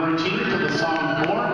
number 19 the song More.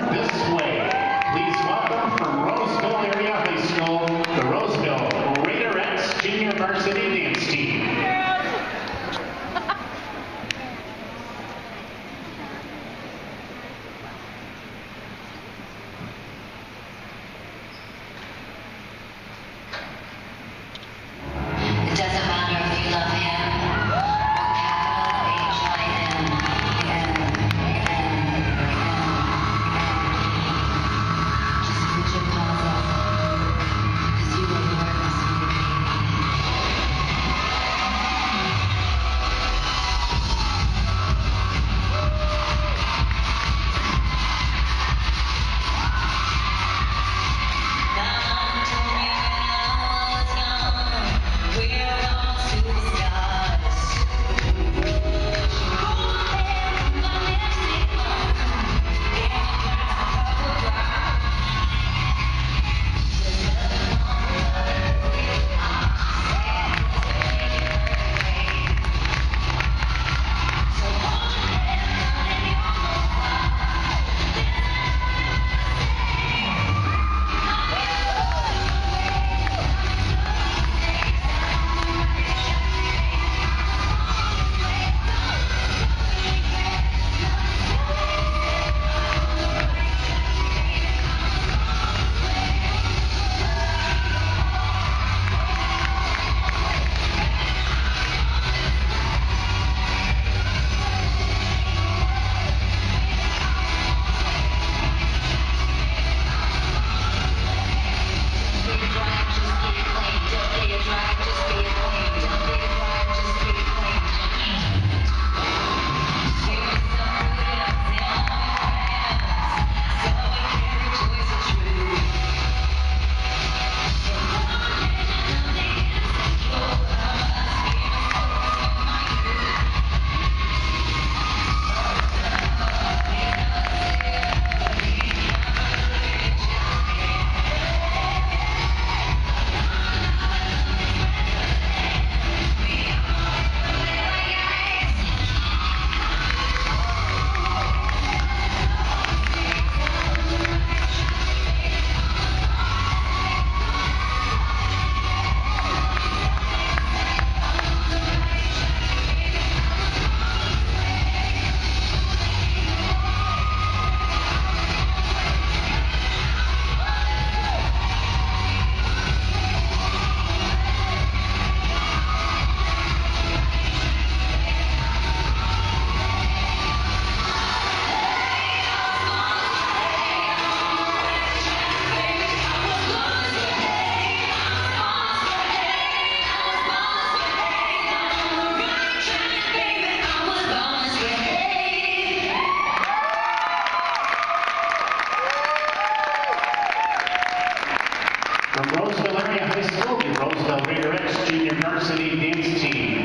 From Roseville Area High School, the Roseville Raiderettes Junior Varsity Dance Team.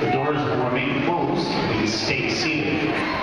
The doors will remain closed. Please stay seated.